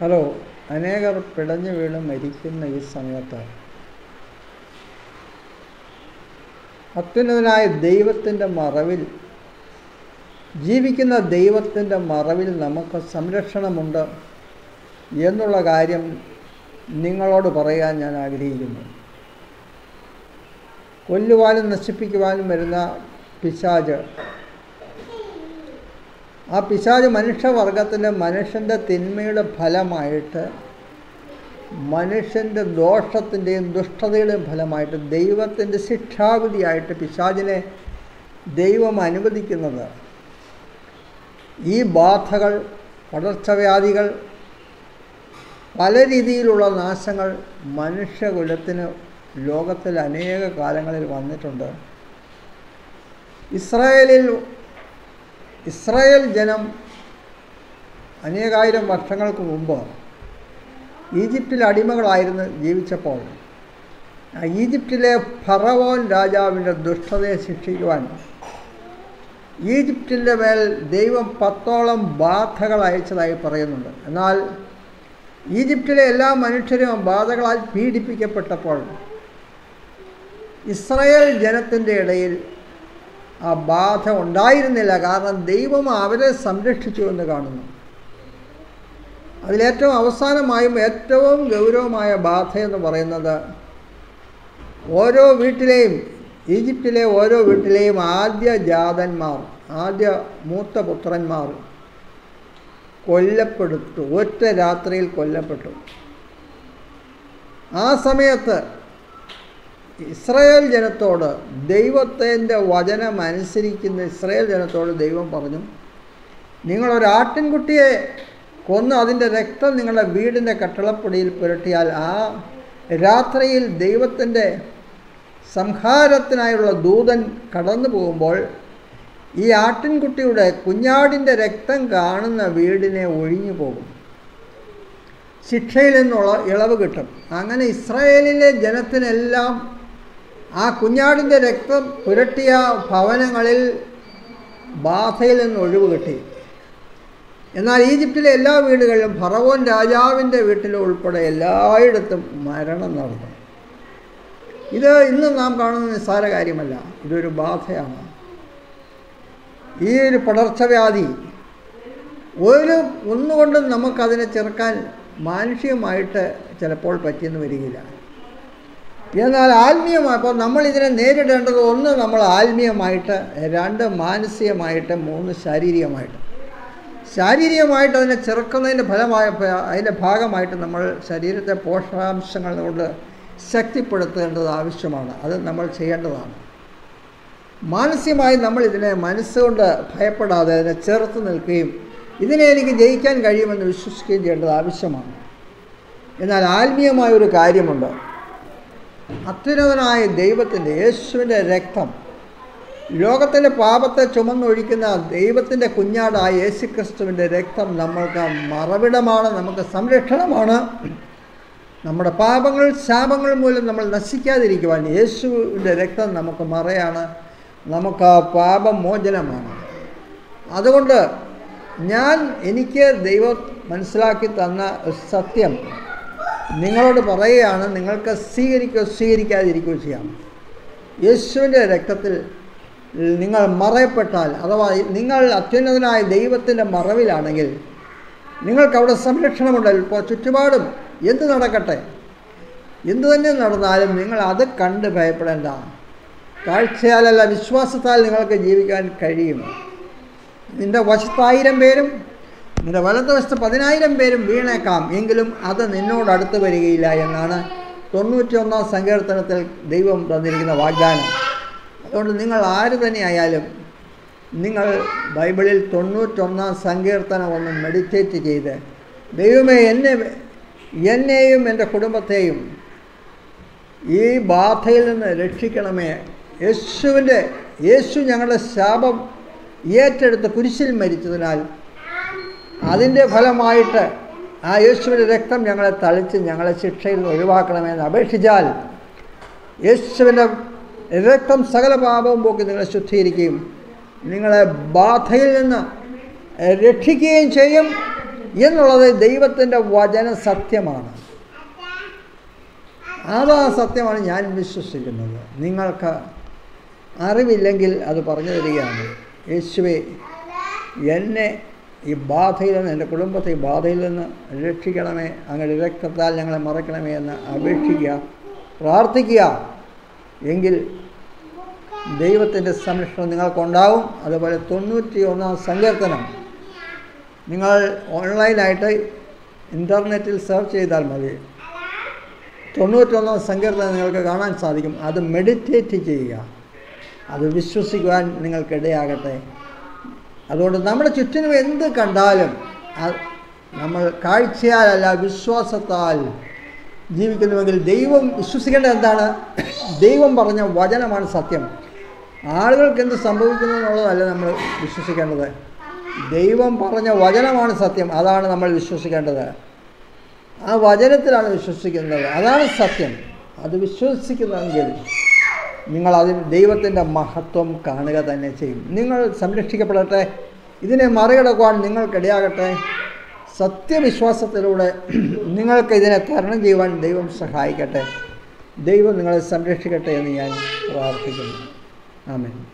Hello അനേകർ പിടഞ്ഞു വീണ് മരിക്കുന്ന ഈ സമയത്ത് അത്യുന്നതനായ ദൈവത്തിന്റെ മറവിൽ ജീവിക്കുന്ന ദൈവത്തിന്റെ മറവിൽ നമുക്ക് സംരക്ഷണമുണ്ട് എന്നുള്ള കാര്യം നിങ്ങളോട് പറയാൻ ഞാൻ ആഗ്രഹിക്കുന്നു. കൊല്ലുവാനും നശിപ്പിക്കുവാനും വരുന്ന പിശാജ് ആ പിശാജ് മനുഷ്യവർഗത്തിന്റെ മനുഷ്യന്റെ തിന്മയുടെ ഫലമായിട്ട് മനുഷ്യന്റെ ദോഷത്തിന്റെയും ദുഷ്ടതയുടെയും ഫലമായിട്ട് ദൈവത്തിന്റെ ശിക്ഷാവിധിയായിട്ട് പിശാജിനെ ദൈവം അനുവദിക്കുന്നത്. ഈ ബാധകൾ പടർച്ചവ്യാധികൾ പല രീതിയിലുള്ള നാശങ്ങൾ മനുഷ്യകുലത്തിന് ലോകത്തിൽ അനേക കാലങ്ങളിൽ വന്നിട്ടുണ്ട്. ഇസ്രായേലിൽ ഇസ്രായേൽ ജനം അനേകായിരം വർഷങ്ങൾക്ക് മുമ്പ് ഈജിപ്തിൽ അടിമകളായിരുന്നു ജീവിച്ചപ്പോൾ. ഈജിപ്തിലെ ഫറവോൻ രാജാവിന്റെ ദുഷ്ടതയെ ശിക്ഷിക്കുവാൻ ഈജിപ്തിന്റെ മേൽ ദൈവം പത്തോളം ബാധകൾ അയച്ചതായി പറയുന്നുണ്ട്. എന്നാൽ ഈജിപ്തിലെ എല്ലാ മനുഷ്യരും ബാധകളാൽ പീഡിപ്പിക്കപ്പെട്ടപ്പോൾ ഇസ്രായേൽ ജനത്തിന്റെ ഇടയിൽ ആ ബാധ ഉണ്ടായിരുന്നില്ല. കാരണം ദൈവം അവരെ സംരക്ഷിച്ചു എന്ന് കാണുന്നു. അതിലേറ്റവും അവസാനമായും ഏറ്റവും ഗൗരവമായ ബാധ എന്ന് പറയുന്നത് ഓരോ വീട്ടിലെയും ഈജിപ്തിലെ ഓരോ വീട്ടിലെയും ആദ്യ ജാതന്മാർ ആദ്യ മൂത്ത പുത്രന്മാർ കൊല്ലപ്പെടുത്തു ഒറ്റ രാത്രിയിൽ കൊല്ലപ്പെട്ടു. ആ സമയത്ത് ഇസ്രയേൽ ജനത്തോട് ദൈവത്തിന്റെ വചനം അനുസരിക്കുന്ന ഇസ്രയേൽ ജനത്തോട് ദൈവം പറഞ്ഞു നിങ്ങളൊരാട്ടിൻകുട്ടിയെ കൊന്ന് അതിന്റെ രക്തം നിങ്ങളുടെ വീടിന്റെ കട്ടളപ്പൊടിയിൽ പുരട്ടിയാൽ ആ രാത്രിയിൽ ദൈവത്തിന്റെ സംഹാരത്തിനായുള്ള ദൂതൻ കടന്നു പോകുമ്പോൾ ഈ ആട്ടിൻകുട്ടിയുടെ കുഞ്ഞാടിന്റെ രക്തം കാണുന്ന വീടിനെ ഒഴിഞ്ഞു പോകും. ശിക്ഷയിൽ നിന്നുള്ള ഇളവ് കിട്ടും. അങ്ങനെ ഇസ്രായേലിലെ ജനത്തിനെല്ലാം ആ കുഞ്ഞാടിന്റെ രക്തം പുരട്ടിയ ഭവനങ്ങളിൽ ബാധയിൽ നിന്ന് ഒഴിവ് കിട്ടി. എന്നാൽ ഈജിപ്തിലെ എല്ലാ വീടുകളിലും ഫറവോൻ രാജാവിന്റെ വീട്ടിലും ഉൾപ്പെടെ എല്ലായിടത്തും മരണം നടന്നു. ഇത് ഇന്ന് നാം കാണുന്ന നിസ്സാര കാര്യമല്ല. ഇതൊരു ബാധയാണ്. ഈ ഒരു പടർച്ചവ്യാധി ഒരു ഒന്നുകൊണ്ടും നമുക്കതിനെ ചെറുക്കാൻ മാനുഷികമായിട്ട് ചിലപ്പോൾ പറ്റിയെന്ന് വരികയില്ല. എന്നാൽ ആത്മീയമായി അപ്പോൾ നമ്മൾ ഇതിനെ നേരിടേണ്ടത് ഒന്ന് നമ്മൾ ആത്മീയമായിട്ട് രണ്ട് മാനസികമായിട്ട് മൂന്ന് ശാരീരികമായിട്ട്. ശാരീരികമായിട്ട് അതിനെ ചെറുക്കുന്നതിന്റെ ഫലമായ അതിന്റെ ഭാഗമായിട്ട് നമ്മൾ ശരീരത്തെ പോഷകാംശങ്ങൾ കൊണ്ട് ശക്തിപ്പെടുത്തേണ്ടത് ആവശ്യമാണ്. അത് നമ്മൾ ചെയ്യേണ്ടതാണ്. മാനസികമായി നമ്മൾ ഇതിനെ മനസ്സുകൊണ്ട് ഭയപ്പെടാതെ അതിനെ ചെറുത്ത് നിൽക്കുകയും ഇതിനെ എനിക്ക് ജയിക്കാൻ കഴിയുമെന്ന് വിശ്വസിക്കുകയും ചെയ്യേണ്ടത് ആവശ്യമാണ്. എന്നാൽ ആത്മീയമായ ഒരു കാര്യമുണ്ട്. അത്യുന്നതനായ ദൈവത്തിന്റെ യേശുവിന്റെ രക്തം. ലോകത്തിന്റെ പാപത്തെ ചുമന്നൊഴിക്കുന്ന ദൈവത്തിന്റെ കുഞ്ഞാടായ യേശു ക്രിസ്തുവിന്റെ രക്തം നമ്മൾക്ക് മറവിടമാണ് നമുക്ക് സംരക്ഷണമാണ്. നമ്മുടെ പാപങ്ങൾ ശാപങ്ങൾ മൂലം നമ്മൾ നശിക്കാതിരിക്കുവാൻ യേശുവിന്റെ രക്തം നമുക്ക് മറയാണ് നമുക്ക് പാപമോചനമാണ്. അതുകൊണ്ട് ഞാൻ എനിക്ക് ദൈവം മനസ്സിലാക്കി തന്ന സത്യം നിങ്ങളോട് പറയുകയാണ് നിങ്ങൾക്ക് സ്വീകരിക്കുകയോ സ്വീകരിക്കാതിരിക്കുകയോ ചെയ്യാം. യേശുവിന്റെ രക്തത്തിൽ നിങ്ങൾ മറയപ്പെട്ടാൽ അഥവാ നിങ്ങൾ അത്യുന്നതനായ ദൈവത്തിന്റെ മറവിലാണെങ്കിൽ നിങ്ങൾക്കവിടെ സംരക്ഷണമുണ്ട്. ഇപ്പോൾ ചുറ്റുപാടും എന്ത് നടക്കട്ടെ? എന്തു തന്നെ നടന്നാലും നിങ്ങൾ അത് കണ്ട് ഭയപ്പെടേണ്ട. കാഴ്ചയാലല്ല വിശ്വാസത്താൽ നിങ്ങൾക്ക് ജീവിക്കാൻ കഴിയും. നിന്റെ വശത്തായിരം പേരും നിന്റെ വലതുവശത്ത് പതിനായിരം പേരും വീണേക്കാം എങ്കിലും അത് നിന്നോട് അടുത്ത് വരികയില്ല എന്നാണ് തൊണ്ണൂറ്റിയൊന്നാം സങ്കീർത്തനത്തിൽ ദൈവം തന്നിരിക്കുന്ന വാഗ്ദാനം. അതുകൊണ്ട് നിങ്ങൾ ആര് തന്നെയായാലും നിങ്ങൾ ബൈബിളിൽ തൊണ്ണൂറ്റൊന്നാം സങ്കീർത്തനം ഒന്ന് മെഡിറ്റേറ്റ് ചെയ്ത് ദൈവമേ എന്നെ എന്നെയും എന്റെ കുടുംബത്തെയും ഈ ബാധയിൽ നിന്ന് രക്ഷിക്കണമേ. യേശുവിന്റെ യേശു ഞങ്ങളുടെ ശാപം ഏറ്റെടുത്ത് കുരിശിൽ മരിച്ചതിനാൽ അതിന്റെ ഫലമായിട്ട് ആ യേശുവിന്റെ രക്തം ഞങ്ങളെ തളിച്ച് ഞങ്ങളെ ശിക്ഷയിൽ ഒഴിവാക്കണമെന്ന് അപേക്ഷിച്ചാൽ യേശുവിന്റെ രക്തം സകല പാപവും പോക്കി നിങ്ങളെ ശുദ്ധീകരിക്കുകയും നിങ്ങളെ ബാധയിൽ നിന്ന് രക്ഷിക്കുകയും ചെയ്യും എന്നുള്ളത് ദൈവത്തിന്റെ വചന സത്യമാണ്. അതാ സത്യമാണ് ഞാൻ വിശ്വസിക്കുന്നത്. നിങ്ങൾക്ക് അറിവില്ലെങ്കിൽ അത് പറഞ്ഞു തരികയാണ്. യേശുവെ എന്നെ ഈ ബാധയിൽ നിന്ന് എന്റെ കുടുംബത്തെ ഈ ബാധയിൽ നിന്ന് രക്ഷിക്കണമേ അങ്ങനെ രക്തത്താൽ ഞങ്ങളെ മറക്കണമേ എന്ന് അപേക്ഷിക്കുക പ്രാർത്ഥിക്കുക. എങ്കിൽ ദൈവത്തിന്റെ സംരക്ഷണം നിങ്ങൾക്കുണ്ടാവും. അതുപോലെ തൊണ്ണൂറ്റി ഒന്നാം സങ്കീർത്തനം. നിങ്ങൾ ഓൺലൈനായിട്ട് ഇന്റർനെറ്റിൽ സെർച്ച് ചെയ്താൽ മതി. തൊണ്ണൂറ്റൊന്നാം സങ്കീർത്തനം നിങ്ങൾക്ക് കാണാൻ സാധിക്കും. അത് മെഡിറ്റേറ്റ് ചെയ്യുക. അത് വിശ്വസിക്കുവാൻ നിങ്ങൾക്കിടയാകട്ടെ. അതുകൊണ്ട് നമ്മുടെ ചുറ്റിനും എന്ത് കണ്ടാലും നമ്മൾ കാഴ്ചയാലല്ല വിശ്വാസത്താൽ ജീവിക്കുന്നുവെങ്കിൽ ദൈവം വിശ്വസിക്കേണ്ടത് എന്താണ്? ദൈവം പറഞ്ഞ വചനമാണ് സത്യം. ആളുകൾക്ക് എന്ത് സംഭവിക്കുന്നു എന്നുള്ളതല്ല നമ്മൾ വിശ്വസിക്കേണ്ടത്. ദൈവം പറഞ്ഞ വചനമാണ് സത്യം. അതാണ് നമ്മൾ വിശ്വസിക്കേണ്ടത്. ആ വചനത്തിലാണ് വിശ്വസിക്കുന്നത്. അതാണ് സത്യം. അത് വിശ്വസിക്കുന്നെങ്കിൽ നിങ്ങൾ അതിൽ ദൈവത്തിന്റെ മഹത്വം കാണുക തന്നെ ചെയ്യും. നിങ്ങൾ സംരക്ഷിക്കപ്പെടട്ടെ. ഇതിനെ മറികടക്കുവാൻ നിങ്ങൾക്കിടയാകട്ടെ. സത്യവിശ്വാസത്തിലൂടെ നിങ്ങൾക്ക് ഇതിനെ തരണം ചെയ്യുവാൻ ദൈവം സഹായിക്കട്ടെ. ദൈവം നിങ്ങളെ സംരക്ഷിക്കട്ടെ എന്ന് ഞാൻ പ്രാർത്ഥിക്കുന്നു. ആമേൻ.